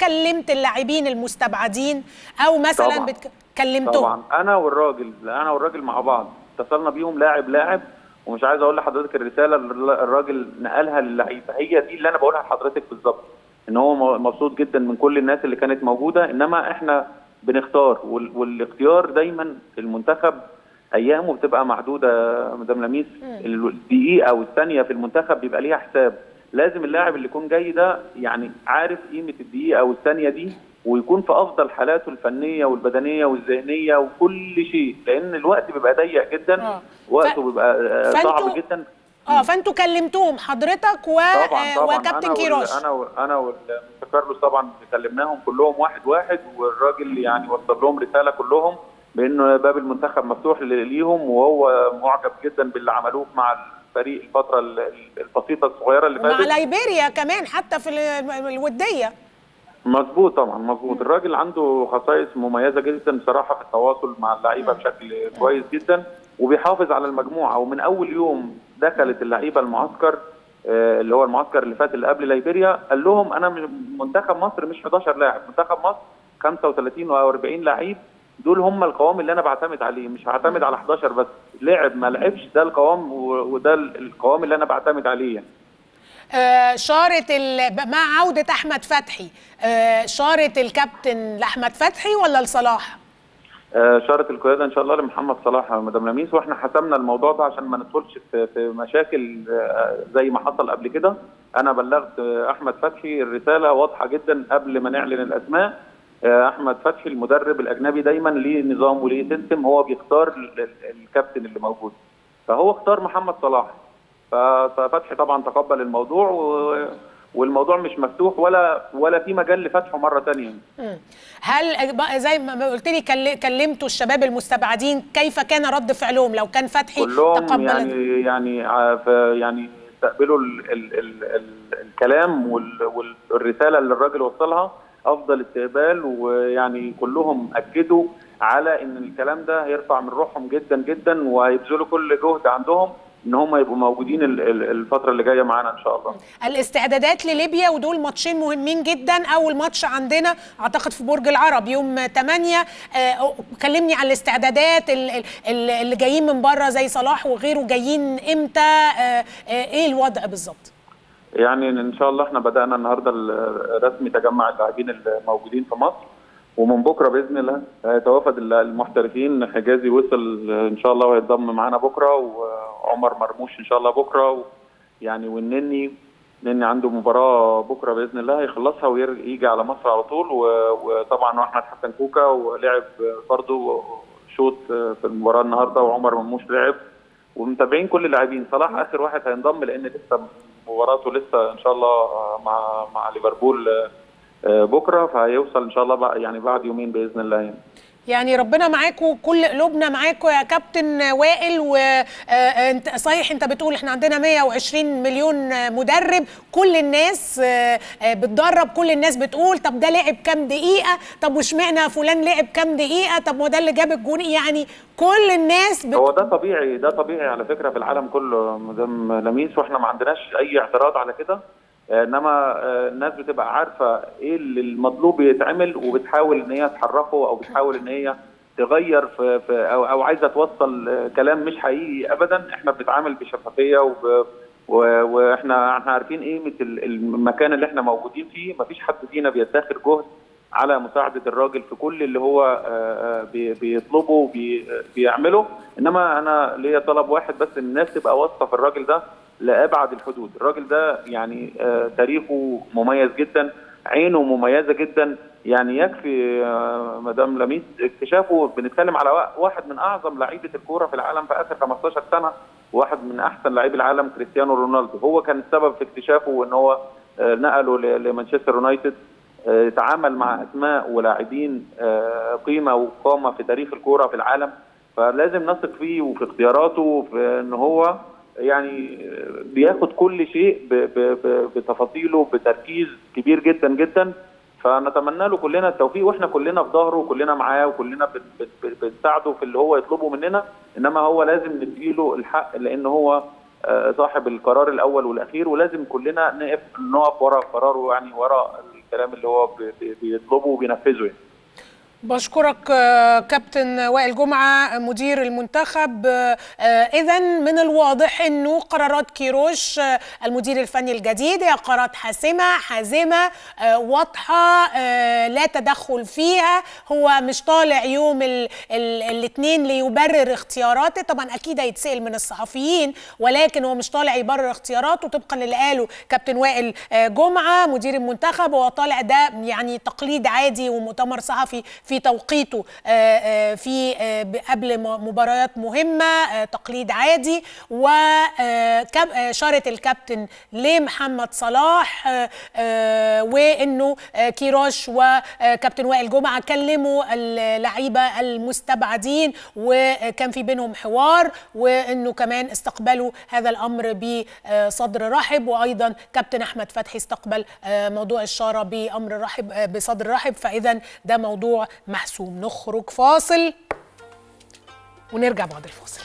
كلمت اللاعبين المستبعدين؟ أو مثلا طبعاً. بتك... كلمتهم. طبعا. أنا والراجل أنا والراجل مع بعض. اتصلنا بيهم لاعب لاعب ومش عايز أقول لحضرتك الرسالة الراجل نقلها للعيبة. هي دي اللي أنا بقولها لحضرتك بالظبط إن هو مبسوط جدا من كل الناس اللي كانت موجودة. إنما إحنا بنختار وال- والاختيار دايما المنتخب أيامه بتبقى محدودة مدام لميس. الدقيقة أو الثانية في المنتخب بيبقى ليها حساب. لازم اللاعب اللي يكون جاي ده يعني عارف قيمة الدقيقة أو الثانية دي ويكون في أفضل حالاته الفنية والبدنية والذهنية وكل شيء لأن الوقت بيبقى ضيق جدا آه. وقته بيبقى آه، صعب فأنتوا- جدا. آه فأنتوا كلمتوهم حضرتك و... طبعا آه، طبعا. وكابتن كيروش. أنا و- أنا والمستر كارلوس طبعا كلمناهم كلهم واحد واحد والراجل يعني وصل لهم رسالة كلهم بان باب المنتخب مفتوح ليهم وهو معجب جدا باللي عملوه مع الفريق الفترة ال- ال- البسيطة الصغيرة اللي مع فاتت. ليبيريا كمان حتى في ال- الودية. مظبوط طبعا مظبوط. الراجل عنده خصائص مميزة جدا بصراحة في التواصل مع اللعيبة بشكل كويس جدا وبيحافظ على المجموعة. ومن أول يوم دخلت اللعيبة المعسكر آه، اللي هو المعسكر اللي فات اللي قبل ليبيريا قال لهم أنا من منتخب مصر مش 11 لاعب منتخب مصر 35 أو 40 لعيب دول هم القوام اللي أنا بعتمد عليه مش هعتمد على 11 بس لعب ما لعبش ده القوام وده القوام اللي أنا بعتمد عليه يعني. آه، شارة ال... مع عودة أحمد فتحي آه، شارة الكابتن لأحمد فتحي ولا لصلاح؟ آه، شارة القيادة إن شاء الله لمحمد صلاح يا مدام لميس وإحنا حسمنا الموضوع ده عشان ما ندخلش في في مشاكل آه، زي ما حصل قبل كده أنا بلغت أحمد فتحي الرسالة واضحة جدا قبل ما نعلن الأسماء آه، أحمد فتحي المدرب الأجنبي دايما ليه نظام وليه سيستم هو بيختار ال- ال- الكابتن اللي موجود. فهو اختار محمد صلاح. ففتحي طبعا تقبل الموضوع و- والموضوع مش مفتوح ولا ولا في مجال لفتحه مرة تانية. مم. هل زي ما قلت لي كل- كلمتوا الشباب المستبعدين كيف كان رد فعلهم؟ لو كان فتحي كلهم تقبل يعني يعني يعني استقبلوا ال ال ال ال الكلام وال- والرسالة اللي الراجل وصلها. أفضل استقبال ويعني كلهم أكدوا على إن الكلام ده هيرفع من روحهم جدا جدا وهيبذلوا كل جهد عندهم إن هم يبقوا موجودين ال- ال- الفترة اللي جاية معانا إن شاء الله. الاستعدادات لليبيا ودول ماتشين مهمين جدا. أول ماتش عندنا أعتقد في برج العرب يوم 8 آه، كلمني عن الاستعدادات ال- ال- ال- اللي جايين من بره زي صلاح وغيره جايين إمتى؟ آه، آه، إيه الوضع بالظبط؟ يعني إن شاء الله إحنا بدأنا النهارده ال- رسمي تجمع اللاعبين الموجودين في مصر ومن بكرة بإذن الله هيتوافد ال- المحترفين حجازي وصل إن شاء الله وهيتضم معانا بكرة وعمر مرموش إن شاء الله بكرة يعني والنني نني عنده مباراة بكرة بإذن الله هيخلصها ويجي على مصر على طول وطبعا أحمد حسن كوكا ولعب برضه شوط في المباراة النهارده وعمر مرموش لعب ومتابعين كل اللاعبين صلاح آخر واحد هينضم لأن لسه مباراته لسه إن شاء الله مع مع ليفربول آه، بكرة فهيوصل إن شاء الله يعني بعد يومين بإذن الله يعني. يعني ربنا معاكم كل قلوبنا معاكم يا كابتن وائل وانت صحيح انت بتقول إحنا عندنا 120 مليون آه، مدرب كل الناس آه، آه، بتدرب كل الناس بتقول طب ده لعب كام دقيقة؟ طب واشمعنى فلان لعب كام دقيقة؟ طب ما ده اللي جاب الجون؟ يعني كل الناس بت... هو ده طبيعي ده طبيعي على فكرة في العالم كله مدام لميس وإحنا ما عندناش أي اعتراض على كده. آه، إنما آه، الناس بتبقى عارفة إيه اللي المطلوب يتعمل وبتحاول إن هي تحرفه أو بتحاول إن هي تغير في, في أو, أو عايزة توصل آه، كلام مش حقيقي ابدا. إحنا بنتعامل بشفافية وإحنا إحنا عارفين قيمة ال- المكان اللي إحنا موجودين فيه. مفيش حد فينا بيدخر جهد على مساعدة الراجل في كل اللي هو آه، آه، بي- بيطلبه وبي- بيعمله. إنما أنا ليا طلب واحد بس الناس تبقى واثقة في الراجل ده لأبعد الحدود. الراجل ده يعني آه، تاريخه مميز جدا عينه مميزة جدا. يعني يكفي آه، مدام لميس اكتشافه بنتكلم على وا- واحد من أعظم لعيبة الكورة في العالم في آخر 15 سنة واحد من أحسن لاعبي العالم كريستيانو رونالدو. هو كان السبب في اكتشافه إن هو آه، نقله لمانشستر يونايتد. تعامل مع أسماء ولاعبين قيمة وقامة في تاريخ الكورة في العالم. فلازم نثق فيه وفي اختياراته وفي إن هو يعني بياخد كل شيء بتفاصيله بتركيز كبير جدا جدا. فنتمنى له كلنا التوفيق وإحنا كلنا في ظهره وكلنا معاه وكلنا بن- بن- بن- بنساعده في اللي هو يطلبه مننا. إنما هو لازم نديله الحق لأن هو آه، صاحب القرار الأول والأخير. ولازم كلنا نقف نقف ورا قراره يعني ورا الكلام اللي هو بيطلبه وبينفذه يعني. بشكرك كابتن وائل جمعة مدير المنتخب. إذا من الواضح أنه قرارات كيروش المدير الفني الجديد هي قرارات حاسمة حازمة واضحة لا تدخل فيها. هو مش طالع يوم الاثنين ليبرر اختياراته. طبعا أكيد هيتسأل من الصحفيين ولكن هو مش طالع يبرر اختياراته. طبقا للي قاله كابتن وائل جمعة مدير المنتخب هو طالع ده يعني تقليد عادي ومؤتمر صحفي في في توقيته في قبل مباريات مهمة تقليد عادي وشارة الكابتن لمحمد صلاح وإنه كيروش وكابتن وائل جمعة كلموا اللعيبه المستبعدين وكان في بينهم حوار وإنه كمان استقبلوا هذا الأمر بصدر رحب وأيضا كابتن أحمد فتحي استقبل موضوع الشاره بأمر رحب بصدر رحب فاذا ده موضوع محسوم نخرج فاصل ونرجع بعد الفاصل.